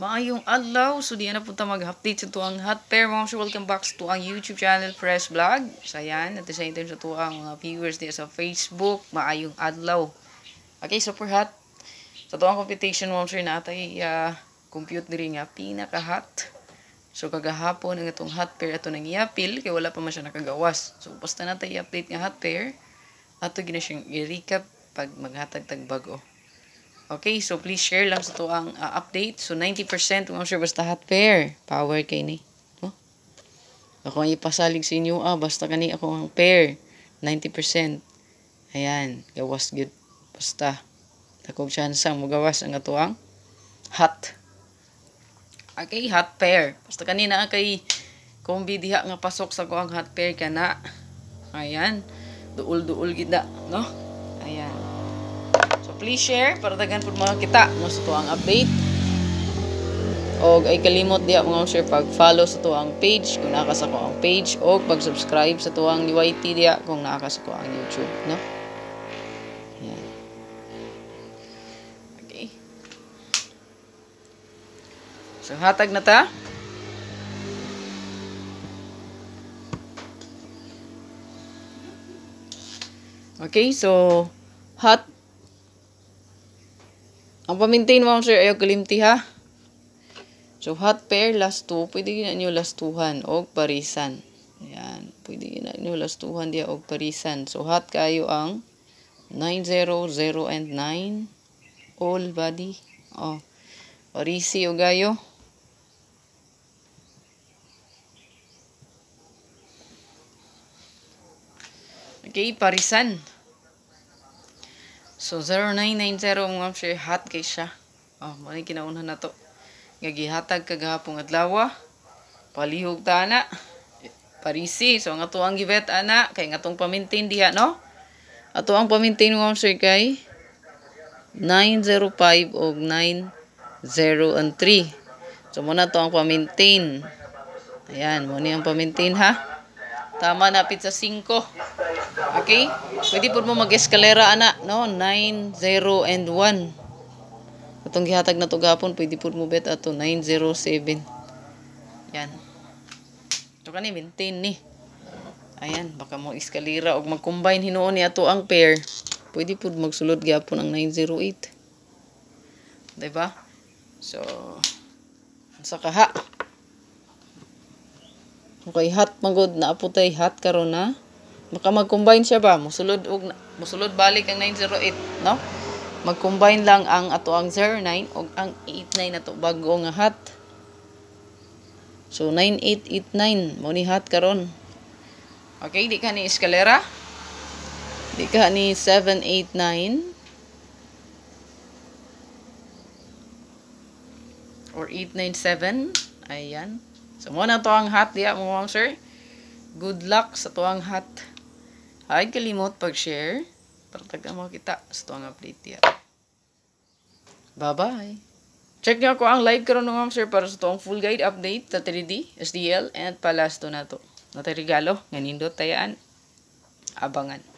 Maayong adlaw, so di na punta mag-update sa tuang hot pair. Mga sure, welcome back sa tuang YouTube channel, Fresh Vlog. So yan, at the same time sa tuang mga viewers din sa Facebook, maayong adlaw. Okay, super hot. Sa tuang competition, mga sure, natay uh, compute diri nga pinaka-hot. So kagahapon ang itong hot pair ato nang iapil, kay wala pa man siya nakagawas. So basta natay i-update nga hot pair, ato gina siyang i-recap pag maghatag tag bago. Okay, so please share lang sa to ang uh, update. So 90% kung sure basta hot pair. Power kay ni. No? Ako ang ipasalig sa inyo ah, basta kani ako ang pair. 90%. Ayan, gawas good. Basta takog chance ang magawas ang ato ang hot. Okay, hot pair. Basta kanina kay kombi diha nga pasok sa ko ang hot pair kana. Ayan, duol-duol gida, no? Ayan. So please share para daghan pud mga kita mo sa tuang update. Og ay kalimot diha mga share pag follow sa tuang page kung naa sa ang page og pag subscribe sa tuang UIT diha kung naa sa ang YouTube, no? Yan. Okay. So hatag na ta. Okay, so hot ang pamintain mo sir ayaw kalimti ha. So hot pair last two, pwede gina nyo last tuhan og parisan. Ayan, pwede gina nyo last tuhan dia og parisan. So hot kayo ang 9 0 0 and 9 all body. Oh. Parisi o gayo. Okay, parisan. So, 0990 mga hot kay siya. Oh, mali kinauna na to. Ngagihatag kagahapong adlaw. Palihog ta na. Parisi. So, nga to ang givet ana. Kay nga tong pamintain diha, no? Ato ang pamintain mga sir kay 905 o 90 and 3. So, muna to ang pamintain. Ayan, muna ang pamintain ha. Tama na pizza 5. Okay? Pwede po mo mag-eskalera, ana. No? 9, 0, and 1. Itong gihatag na to gapon, pwede po mo bet ato 907. Yan. Ito ka ni, maintain ni. Ayan, baka mo eskalera o mag-combine hinuon ni ato ang pair. Pwede po magsulod gapon ang 908. Diba? So, sa kaha. Okay, hot magod na aputay hot karon na. Baka mag-combine siya ba? Musulod og musulod balik ang 908, no? Mag-combine lang ang ato ang 09 og ang 89 nato bago nga hot. So 9889 mo ni hot karon. Okay, di ka ni eskalera. Di ka ni 789 or 897. Ayan. So mo na to ang hot diya mo ma'am sir. Good luck sa tuang hot. Ay, kalimot pag-share. Para taga mo kita sa tuwang update yan. Bye-bye. Check niyo ako ang live karon ng ma'am sir para sa tuwang full guide update sa 3D, SDL, and palasto na to. Natay regalo, nganindot tayaan. Abangan.